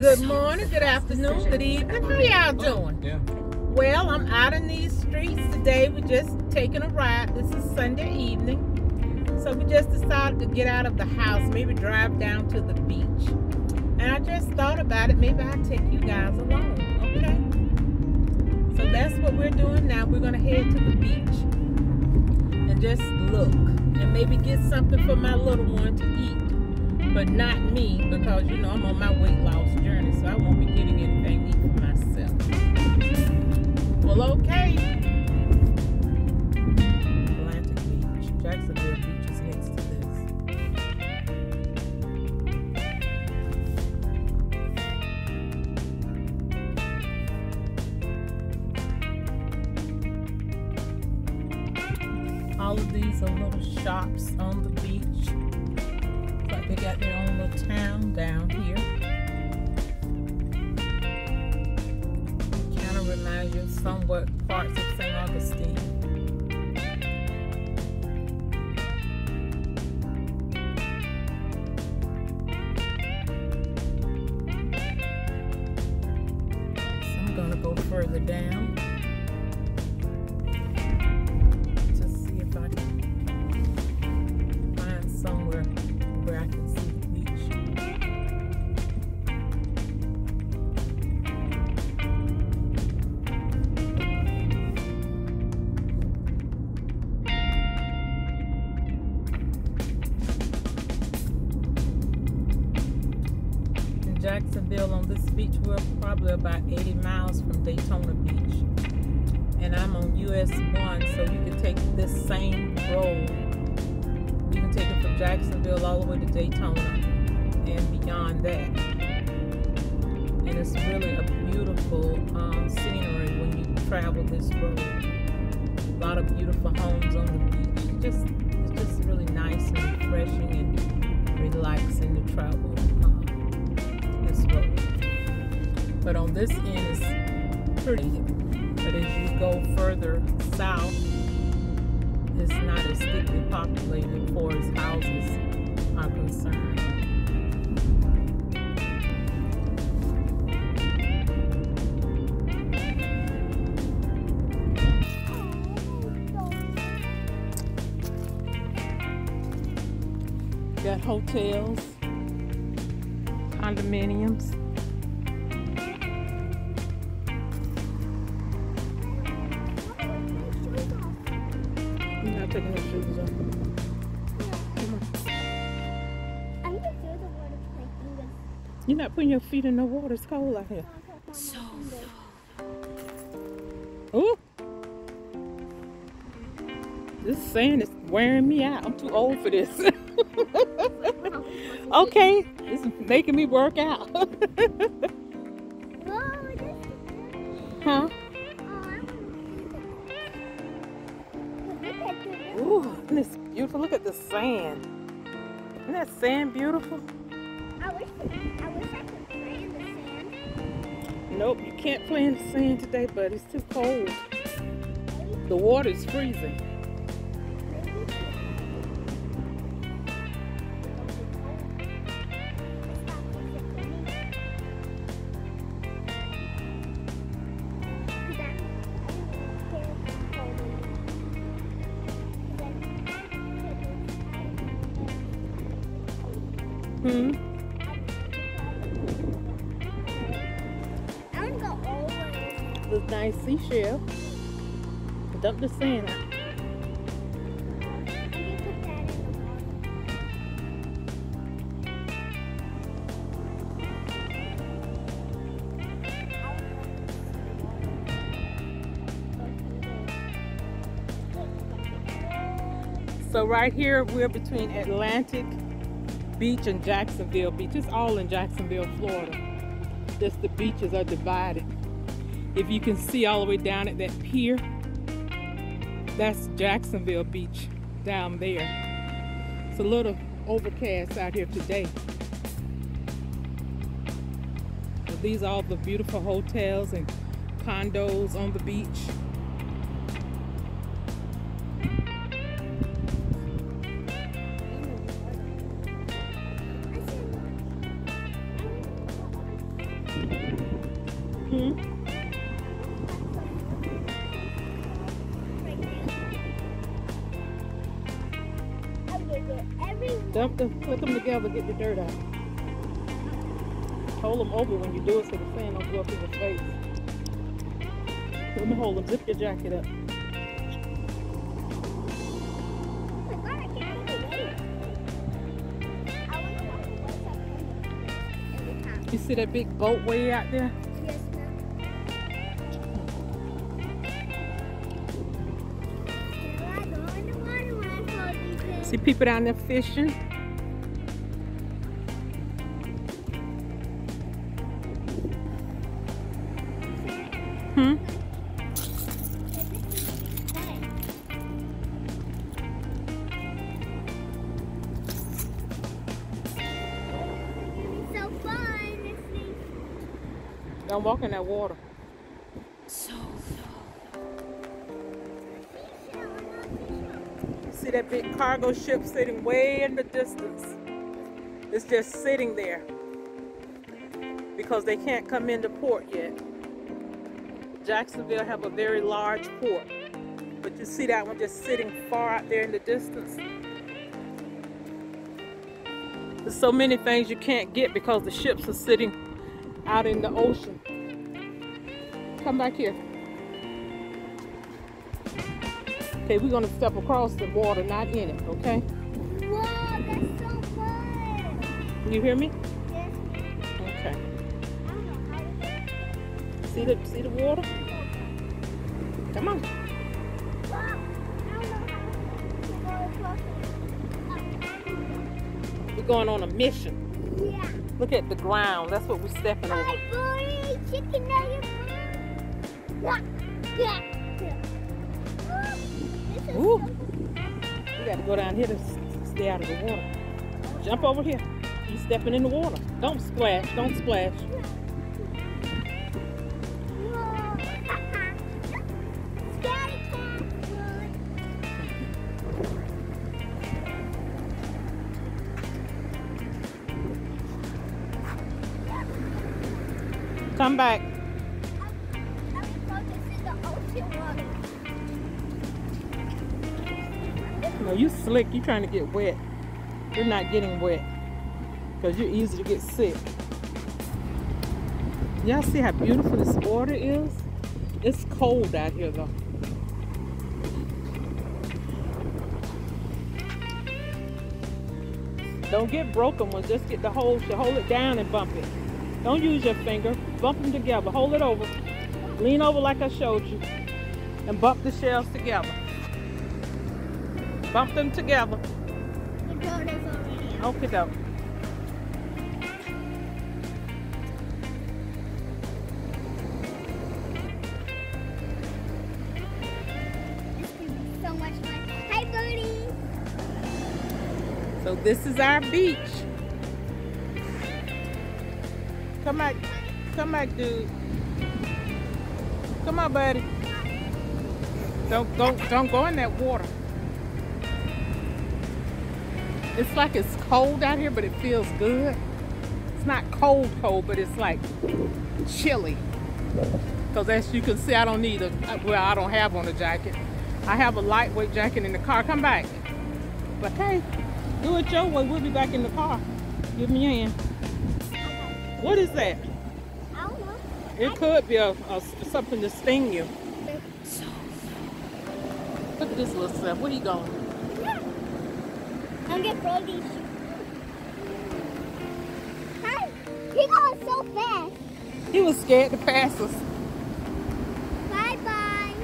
Good morning, good afternoon, good evening. How y'all doing? Yeah. Well, I'm out in these streets today. We're just taking a ride. This is Sunday evening. So we just decided to get out of the house, maybe drive down to the beach. And I just thought about it. Maybe I'll take you guys along, okay? So that's what we're doing now. We're going to head to the beach and just look and maybe get something for my little one to eat but not me because you know I'm on my weight loss journey, so I won't be getting anything to eat for myself. Well, okay. Atlantic Beach, Jacksonville Beach is next to this. All of these are little shops on the beach they got their own little town down here. Kind of reminds you somewhat parts of St. Augustine. So I'm gonna go further down Jacksonville on this beach, we're probably about 80 miles from Daytona Beach. And I'm on US 1, so you can take this same road you can take it from Jacksonville all the way to Daytona and beyond that. And it's really a beautiful um, scenery when you travel this road. A lot of beautiful homes on the beach. It just it's just really nice and refreshing and relaxing to travel road. But on this end it's pretty. But as you go further south, it's not as thickly populated for as houses are concerned. Got hotels, condominiums. You're not taking your shoes off. You're not putting your feet in the water. It's cold out here. Ooh. This sand is wearing me out. I'm too old for this. okay. It's making me work out. huh? Ooh, and it's beautiful. Look at the sand. Isn't that sand beautiful? I wish, I wish I could play in the sand. Nope, you can't play in the sand today, but it's too cold. The water's freezing. Hmm. This nice seashell. Dump the sand. So right here, we're between Atlantic Beach and Jacksonville Beach. It's all in Jacksonville, Florida. Just the beaches are divided. If you can see all the way down at that pier, that's Jacksonville Beach down there. It's a little overcast out here today. But these are all the beautiful hotels and condos on the beach. Dump them, put them together, get the dirt out. Hold them over when you do it so the sand don't go up in your face. Let me hold them, zip your jacket up. You see that big boat way out there? See people down there fishing? Hmm? So fun. Don't walk in that water. See that big cargo ship sitting way in the distance? It's just sitting there because they can't come into port yet. Jacksonville have a very large port, but you see that one just sitting far out there in the distance. There's so many things you can't get because the ships are sitting out in the ocean. Come back here. Okay, we're gonna step across the water, not in it, okay? Whoa, that's so fun. You hear me? Yes, Okay. I don't know how to do it. See the see the water? Come on. Wow, I don't know how to go across it. We're going on a mission. Yeah. Look at the ground. That's what we're stepping over. Hi, boy, chicken nugget. Yeah. Ooh. We gotta go down here to stay out of the water. Jump over here. You stepping in the water. Don't splash. Don't splash. Come back. No, you slick. You trying to get wet. You're not getting wet. Because you're easy to get sick. Y'all see how beautiful this water is? It's cold out here though. Don't get broken ones. Just get the hold, hold it down and bump it. Don't use your finger. Bump them together. Hold it over. Lean over like I showed you. And bump the shells together. Bump them together. The door is already. Okay, so. So this is our beach. Come back. Come back, dude. Come on, buddy. Don't go don't go in that water. It's like it's cold out here, but it feels good. It's not cold cold, but it's like chilly. Because as you can see, I don't need a well, I don't have on a jacket. I have a lightweight jacket in the car. Come back. But hey, do it your way. We'll be back in the car. Give me your hand. What is that? I don't know. It could be a, a- something to sting you. Look at this little stuff. What are you going? Throw. Hi. You're going so fast. He was scared to pass us. Bye bye.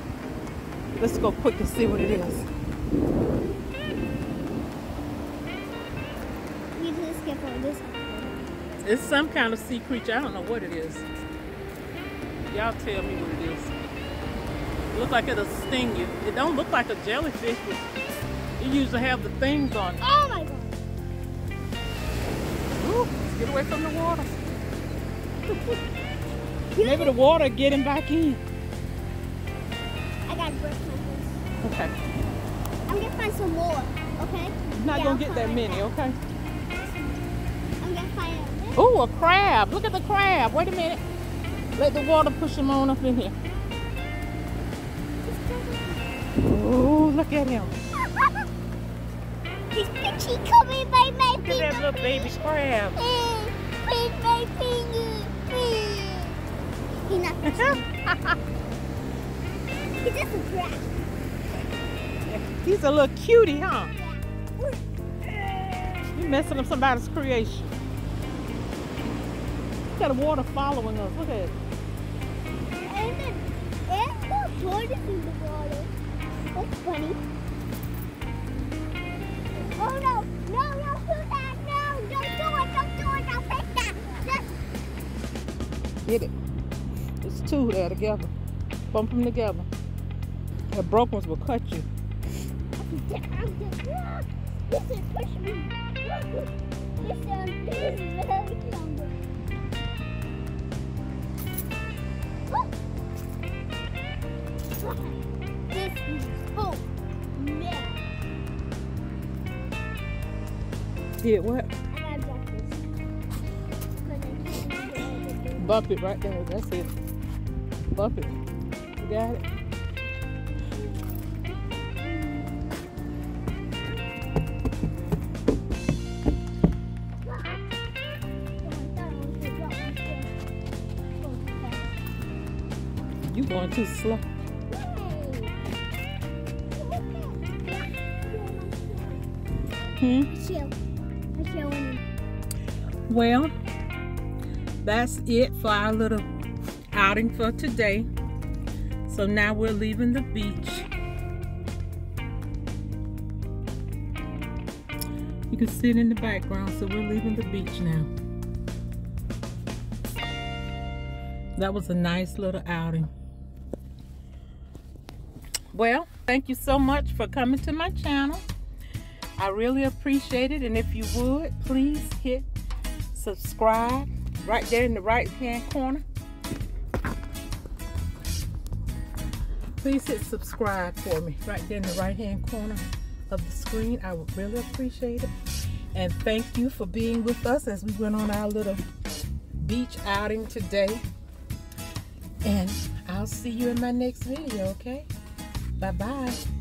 Let's go quick and see what it is. We just skip on this. It's some kind of sea creature. I don't know what it is. Y'all tell me what it is. Look like it'll sting you. It don't look like a jellyfish, but it usually have the things on it. Oh my god. Ooh, let's get away from the water. Maybe the water get him back in. I gotta brush my face. Okay. I'm gonna find some more. Okay. I'm not Yeah, gonna I'll get that many, okay? I'm gonna find this Oh, a crab. Look at the crab. Wait a minute. Let the water push him on up in here. Oh, look at him. He's pitchy coming by my Look at that little baby crab. Please, eh, my finger. He's not. He's just a crab. He's a little cutie, huh? You're messing up somebody's creation. Look at the water following us. Look at it. And then, and the tortoise in the water. That's funny. Oh no, no, no, do that, no, don't do it, don't do it, don't take that. Just Hit it. It's two there together. Bump them together. The broken ones will cut you. This is push me. This is, this is very stronger. This is. Hit what? I gotta drop this. 'Cause I can't get everything. Bump it right there. That's it. Bump it. You got it? You going too slow. Hmm? Well, that's it for our little outing for today. So now we're leaving the beach. You can see it in the background, so we're leaving the beach now. That was a nice little outing. Well, thank you so much for coming to my channel. I really appreciate it. And if you would, please hit subscribe right there in the right hand corner. Please hit subscribe for me right there in the right hand corner of the screen. I would really appreciate it. And thank you for being with us as we went on our little beach outing today. And I'll see you in my next video, okay? Bye-bye.